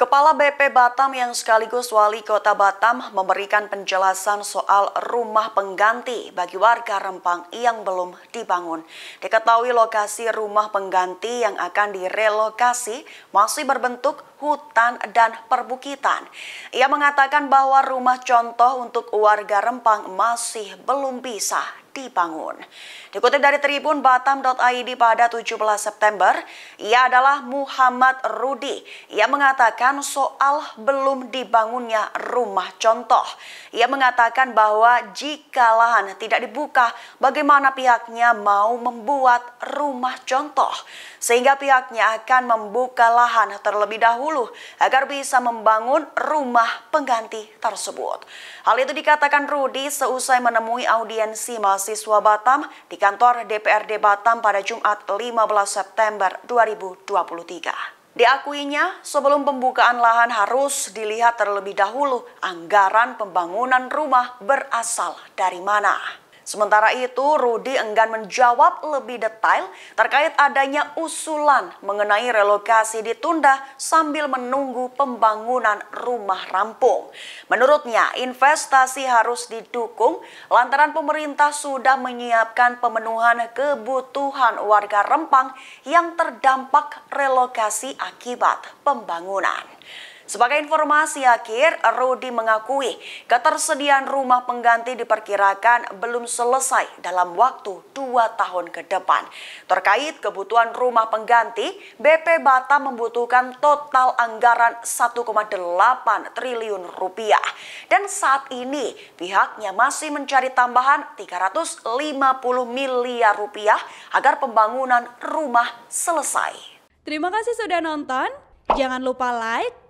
Kepala BP Batam yang sekaligus wali kota Batam memberikan penjelasan soal rumah pengganti bagi warga Rempang yang belum dibangun. Diketahui lokasi rumah pengganti yang akan direlokasi masih berbentuk hutan dan perbukitan. Ia mengatakan bahwa rumah contoh untuk warga Rempang masih belum bisa dibangun. Dikutip dari Tribun Batam.id pada 17 September, ia adalah Muhammad Rudi. Ia mengatakan soal belum dibangunnya rumah contoh. Ia mengatakan bahwa jika lahan tidak dibuka, bagaimana pihaknya mau membuat rumah contoh. Sehingga pihaknya akan membuka lahan terlebih dahulu agar bisa membangun rumah pengganti tersebut. Hal itu dikatakan Rudi seusai menemui audiensi mahasiswa Batam di kantor DPRD Batam pada Jumat 15 September 2023. Diakuinya, sebelum pembukaan lahan harus dilihat terlebih dahulu anggaran pembangunan rumah berasal dari mana. Sementara itu, Rudi enggan menjawab lebih detail terkait adanya usulan mengenai relokasi ditunda sambil menunggu pembangunan rumah rampung. Menurutnya, investasi harus didukung lantaran pemerintah sudah menyiapkan pemenuhan kebutuhan warga Rempang yang terdampak relokasi akibat pembangunan. Sebagai informasi akhir, Rudi mengakui ketersediaan rumah pengganti diperkirakan belum selesai dalam waktu dua tahun ke depan. Terkait kebutuhan rumah pengganti, BP Batam membutuhkan total anggaran 1,8 triliun rupiah. Dan saat ini pihaknya masih mencari tambahan 350 miliar rupiah agar pembangunan rumah selesai. Terima kasih sudah nonton. Jangan lupa like,